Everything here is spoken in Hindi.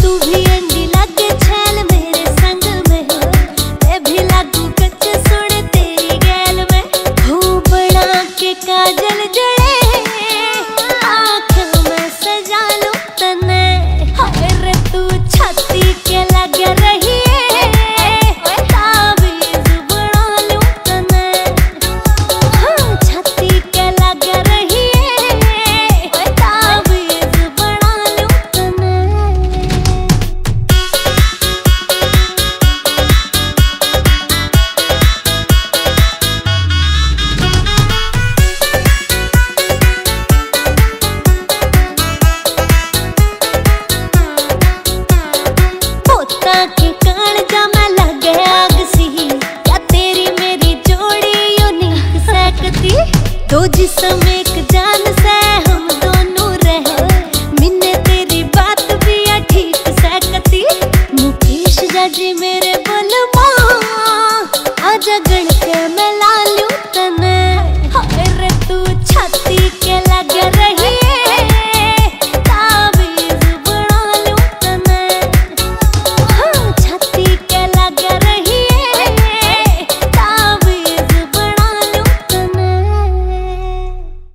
तू भी अंजिला के भी लागू कच्चे काजल जड़ तो जिसम, एक जान, से हम दोनों रहे। मिन्ने तेरी बात भी ठीक से कती। मुकेश जाजी मेरे बोल आजा गण के मैं ला लू